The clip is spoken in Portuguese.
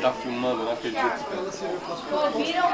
Tá filmando, né? não acredito.